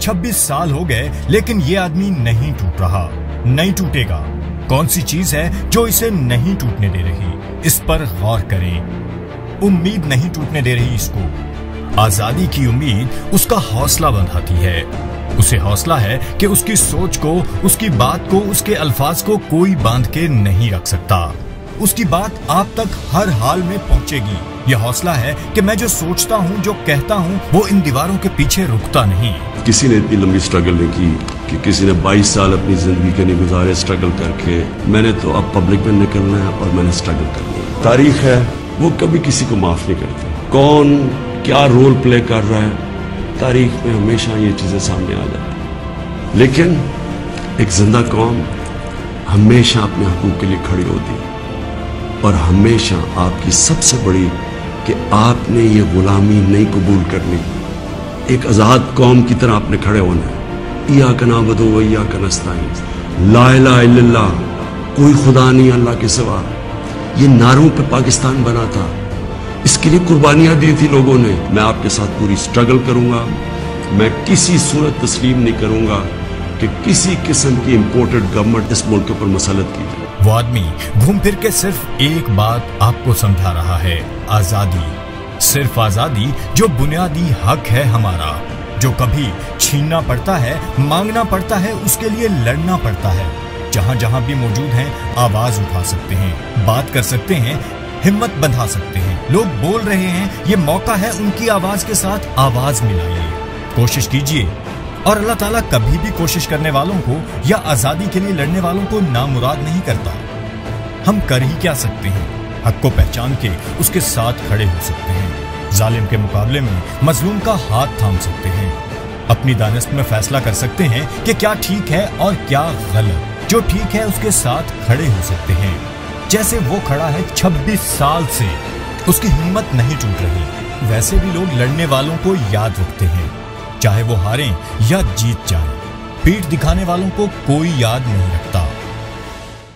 26 साल हो गए, लेकिन ये आदमी नहीं टूट रहा। नहीं टूटेगा। कौन सी चीज़ है जो इसे नहीं टूटने दे रही? इस पर गौर करें। उम्मीद नहीं टूटने दे रही इसको। आज़ादी की उम्मीद उसका हौसला बंधाती है। उसे हौसला है कि उसकी सोच को, उसकी बात को, उसके अल्फाज को कोई बाँध के नहीं रख सकता। उसकी बात आप तक हर हाल में पहुंचेगी। यह हौसला है कि मैं जो सोचता हूँ, जो कहता हूँ, वो इन दीवारों के पीछे रुकता नहीं। किसी ने इतनी लंबी स्ट्रगल नहीं की कि किसी ने 22 साल अपनी ज़िंदगी के नहीं गुजारे स्ट्रगल करके। मैंने तो अब पब्लिक में निकलना है और मैंने स्ट्रगल करना है। तारीख है, वो कभी किसी को माफ़ नहीं करती। कौन क्या रोल प्ले कर रहा है, तारीख में हमेशा ये चीज़ें सामने आ जाती लेकिन एक ज़िंदा कौम हमेशा अपने हकूक के लिए खड़ी होती है और हमेशा आपकी सबसे बड़ी कि आपने ये गुलामी नहीं कबूल करनी। एक आज़ाद कौम की तरह आपने खड़े होना है। या का नाबदो वैया का नस्ताइन ला इला कोई खुदा नहीं अल्लाह के सिवा। ये नारों पे पाकिस्तान बना था। इसके लिए कुर्बानियाँ दी थी लोगों ने। मैं आपके साथ पूरी स्ट्रगल करूँगा। मैं किसी सूरत तस्लीम नहीं करूँगा कि किसी किस्म की इंपोर्टेड गवर्नमेंट इस मुल्क के ऊपर मसलत की जाए। वो आदमी घूम फिर के सिर्फ़ एक बात आपको समझा रहा है, आज़ादी। सिर्फ़ आज़ादी जो बुनियादी हक है हमारा, जो कभी छीनना पड़ता है, मांगना पड़ता है, उसके लिए लड़ना पड़ता है। जहाँ जहाँ भी मौजूद हैं, आवाज़ उठा सकते हैं, बात कर सकते हैं, हिम्मत बंधा सकते हैं। लोग बोल रहे हैं, ये मौका है उनकी आवाज़ के साथ आवाज़ मिलाइए। कोशिश कीजिए और अल्लाह ताला कभी भी कोशिश करने वालों को या आज़ादी के लिए लड़ने वालों को नामुराद नहीं करता। हम कर ही क्या सकते हैं? हक को पहचान के उसके साथ खड़े हो सकते हैं। जालिम के मुकाबले में मजलूम का हाथ थाम सकते हैं। अपनी दानस्त में फैसला कर सकते हैं कि क्या ठीक है और क्या गलत। जो ठीक है उसके साथ खड़े हो सकते हैं। जैसे वो खड़ा है 26 साल से, उसकी हिम्मत नहीं टूट रही। वैसे भी लोग लड़ने वालों को याद रखते हैं। चाहे वो हारें या जीत जाएँ। पीठ दिखाने वालों को कोई याद नहीं रखता